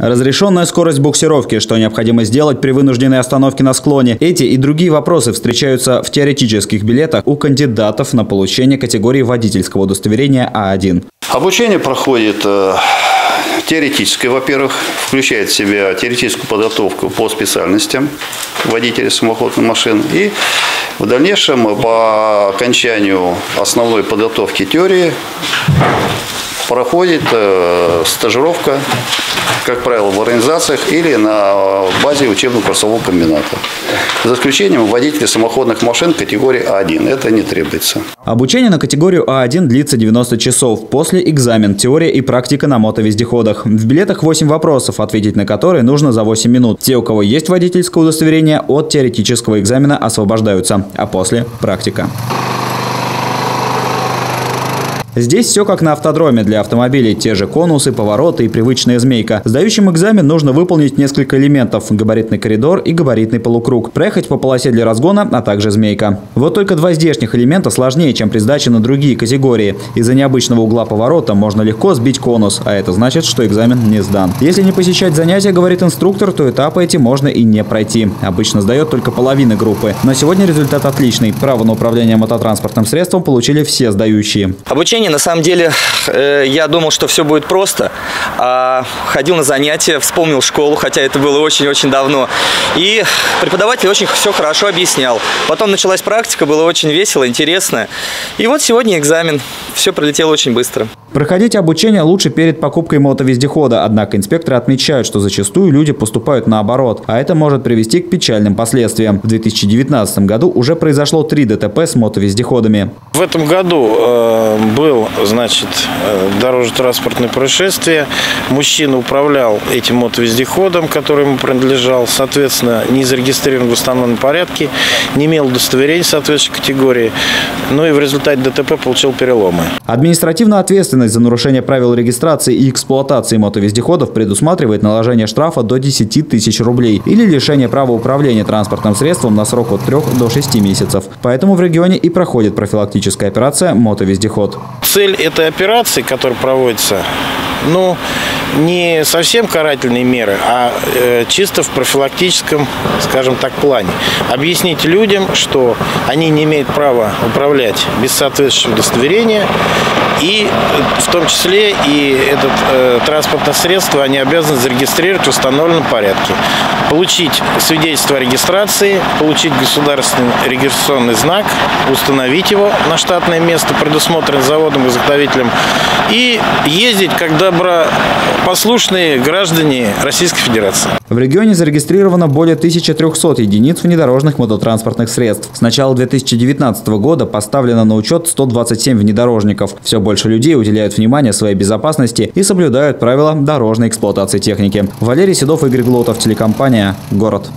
Разрешенная скорость буксировки, что необходимо сделать при вынужденной остановке на склоне. Эти и другие вопросы встречаются в теоретических билетах у кандидатов на получение категории водительского удостоверения А1. Обучение проходит э, теоретическое, во-первых, включает в себя теоретическую подготовку по специальностям водителей самоходных машин. И в дальнейшем по окончанию основной подготовки теории проходит э, стажировка, как правило, в организациях или на базе учебно-курсового комбината. За исключением водителей самоходных машин категории А1. Это не требуется. Обучение на категорию А1 длится 90 часов. После экзамен, теория и практика на мотовездеходах. В билетах 8 вопросов, ответить на которые нужно за 8 минут. Те, у кого есть водительское удостоверение, от теоретического экзамена освобождаются, а после – практика. Здесь все как на автодроме для автомобилей. Те же конусы, повороты и привычная змейка. Сдающим экзамен нужно выполнить несколько элементов. Габаритный коридор и габаритный полукруг. Проехать по полосе для разгона, а также змейка. Вот только два здешних элемента сложнее, чем при сдаче на другие категории. Из-за необычного угла поворота можно легко сбить конус, а это значит, что экзамен не сдан. Если не посещать занятия, говорит инструктор, то этапы эти можно и не пройти. Обычно сдает только половина группы. Но сегодня результат отличный. Право на управление мототранспортным средством получили все сдающие. Обучение обучение, на самом деле, э, я думал, что все будет просто. А, ходил на занятия, вспомнил школу, хотя это было очень-очень давно. И преподаватель очень все хорошо объяснял. Потом началась практика, было очень весело, интересно. И вот сегодня экзамен. Все пролетело очень быстро. Проходить обучение лучше перед покупкой мотовездехода, однако инспекторы отмечают, что зачастую люди поступают наоборот, а это может привести к печальным последствиям. В 2019 году уже произошло три ДТП с мотовездеходами. В этом году э, был, значит, э, дорожно-транспортное происшествие. Мужчина управлял этим мотовездеходом, который ему принадлежал, соответственно, не зарегистрирован в установленном порядке, не имел удостоверения соответствующей категории, ну и в результате ДТП получил переломы. Административная Ответственность за нарушение правил регистрации и эксплуатации мотовездеходов предусматривает наложение штрафа до 10 тысяч рублей или лишение права управления транспортным средством на срок от 3 до 6 месяцев. Поэтому в регионе и проходит профилактическая операция «Мотовездеход». Цель этой операции, которая проводится, ну, не совсем карательные меры, а э, чисто в профилактическом, скажем так, плане. Объяснить людям, что они не имеют права управлять без соответствующего удостоверения, и в том числе и это э, транспортное средство они обязаны зарегистрировать в установленном порядке. Получить свидетельство о регистрации, получить государственный регистрационный знак, установить его на штатное место, предусмотренное заводом-изготовителем, и ездить, когда добропослушные граждане Российской Федерации. В регионе зарегистрировано более 1300 единиц внедорожных мототранспортных средств. С начала 2019 года поставлено на учет 127 внедорожников. Все больше людей уделяют внимание своей безопасности и соблюдают правила дорожной эксплуатации техники. Валерий Седов, Игорь Глотов, телекомпания «Город».